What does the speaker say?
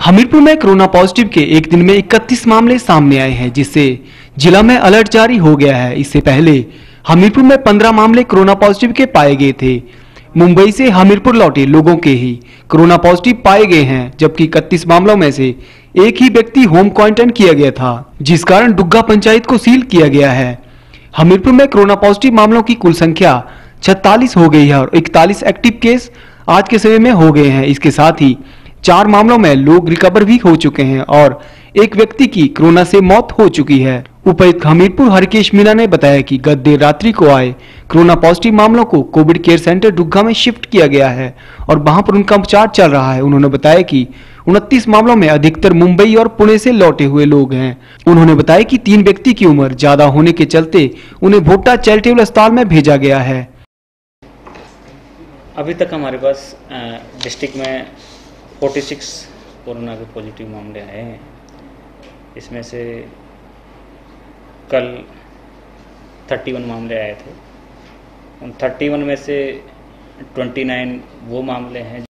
हमीरपुर में corona positive के एक दिन में 31 मामले सामने आए हैं, जिससे जिला में अलर्ट जारी हो गया है। इससे पहले हमीरपुर में 15 मामले कोरोना पॉजिटिव के पाए गए थे। मुंबई से हमीरपुर लौटे लोगों के ही कोरोना पॉजिटिव पाए गए हैं, जबकि इकतीस मामलों में से एक ही व्यक्ति होम क्वारंटाइन किया गया था, जिस कारण डुग्गा पंचायत को सील किया गया है। हमीरपुर में कोरोना पॉजिटिव मामलों की कुल संख्या छत्तालीस हो गई है और इकतालीस एक्टिव केस आज के समय में हो गए हैं। इसके साथ ही चार मामलों में लोग रिकवर भी हो चुके हैं और एक व्यक्ति की कोरोना से मौत हो चुकी है। उपायुक्त हमीरपुर हरकेश मीणा ने बताया कि गत देर रात्रि को आए कोरोना पॉजिटिव मामलों को कोविड केयर सेंटर डुग्गा में शिफ्ट किया गया है और वहाँ पर उनका उपचार चल रहा है। उन्होंने बताया कि उनतीस मामलों में अधिकतर मुंबई और पुणे से लौटे हुए लोग हैं। उन्होंने बताया कि तीन व्यक्ति की उम्र ज़्यादा होने के चलते उन्हें भोटा चैरिटेबल अस्पताल में भेजा गया है। अभी तक हमारे पास डिस्ट्रिक्ट में 46 कोरोना के पॉजिटिव मामले आए हैं। इसमें से कल 31 मामले आए थे। उन 31 में से 29 वो मामले हैं